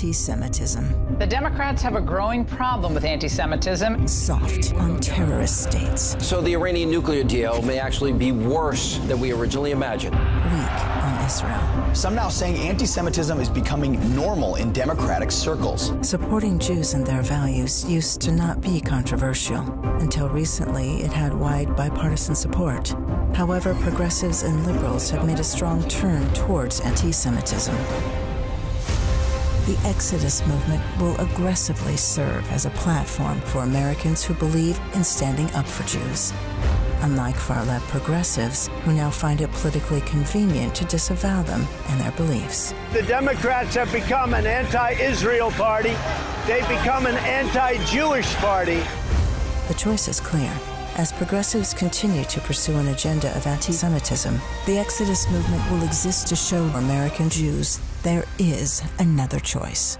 anti Semitism. The Democrats have a growing problem with anti Semitism. Soft on terrorist states. So the Iranian nuclear deal may actually be worse than we originally imagined. Weak on Israel. Some now saying anti Semitism is becoming normal in Democratic circles. Supporting Jews and their values used to not be controversial. Until recently, it had wide bipartisan support. However, progressives and liberals have made a strong turn towards anti Semitism. The Exodus movement will aggressively serve as a platform for Americans who believe in standing up for Jews. Unlike far left progressives, who now find it politically convenient to disavow them and their beliefs. The Democrats have become an anti Israel party, they've become an anti Jewish party. The choice is clear. As progressives continue to pursue an agenda of anti Semitism, the Exodus movement will exist to show American Jews there is another choice.